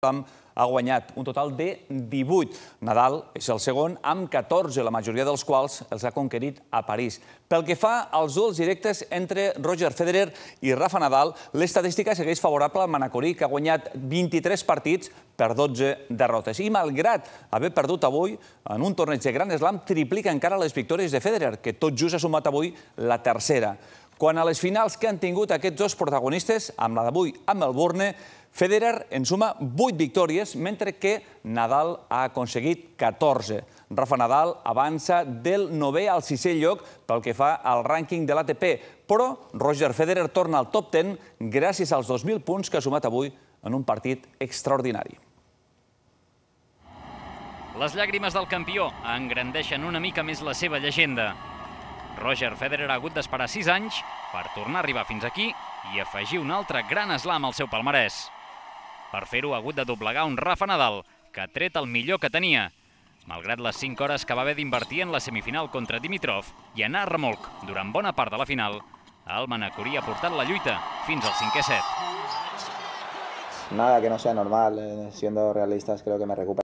ha guanyat un total de 18. Nadal és el segon, amb 14, la majoria dels quals els ha conquerit a París. Pel que fa als duels directes entre Roger Federer i Rafa Nadal, l'estadística segueix favorable al Manacorí, que ha guanyat 23 partits per 12 derrotes. I malgrat haver perdut avui en un torneig de Gran Slam, triplica encara les victòries de Federer, que tot just ha sumat avui la tercera. Quan a les finals que han tingut aquests dos protagonistes, amb la d'avui a Melbourne, Federer en suma 8 victòries, mentre que Nadal ha aconseguit 14. Rafa Nadal avança del 9è al 6è lloc pel que fa al rànquing de l'ATP, però Roger Federer torna al top 10 gràcies als 2.000 punts que ha sumat avui en un partit extraordinari. Les llàgrimes del campió engrandeixen una mica més la seva llegenda. Roger Federer ha hagut d'esperar 6 anys per tornar a arribar fins aquí i afegir un altre gran slam al seu palmarès. Per fer-ho ha hagut de doblegar un Rafa Nadal, que ha tret el millor que tenia, malgrat les 5 hores que va haver d'invertir en la semifinal contra Dimitrov i anar a remolc durant bona part de la final, el Manacorí ha portat la lluita fins al 5è set. Nada que no sea normal, eh, siendo realistas creo que me recupero.